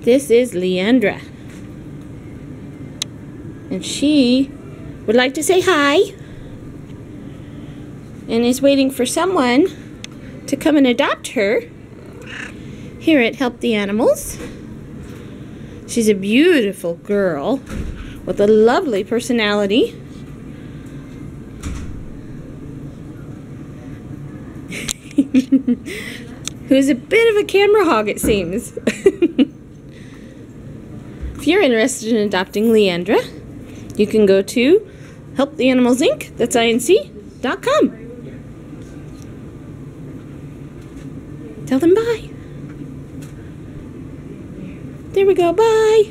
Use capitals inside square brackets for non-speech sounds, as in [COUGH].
This is Leandra. And she would like to say hi. And is waiting for someone to come and adopt her here at Help the Animals. She's a beautiful girl with a lovely personality. [LAUGHS] Who's a bit of a camera hog, it seems. [LAUGHS] if you're interested in adopting Leandra, you can go to Help the Animals Inc. Tell them bye. There we go. Bye.